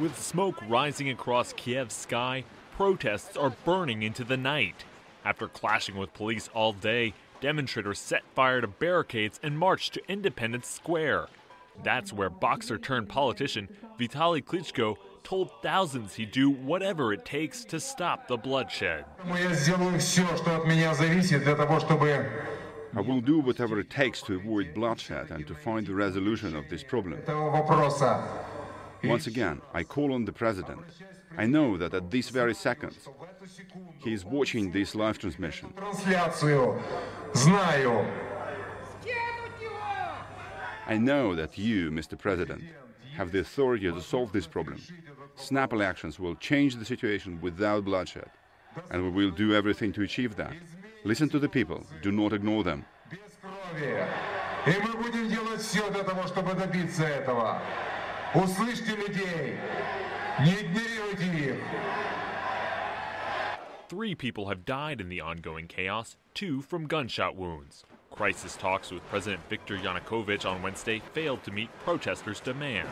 With smoke rising across Kiev's sky, protests are burning into the night. After clashing with police all day, demonstrators set fire to barricades and marched to Independence Square. That's where boxer turned politician Vitaly Klitschko told thousands he'd do whatever it takes to stop the bloodshed. I will do whatever it takes to avoid bloodshed and to find the resolution of this problem. Once again, I call on the President. I know that at this very second, he is watching this live transmission. I know that you, Mr. President, have the authority to solve this problem. Snap elections will change the situation without bloodshed, and we will do everything to achieve that. Listen to the people, do not ignore them. И мы будем делать все для того, чтобы добиться этого. Услышьте людей, не игнорируйте их. Three people have died in the ongoing chaos, two from gunshot wounds. Crisis talks with President Viktor Yanukovych on Wednesday failed to meet protesters' demands.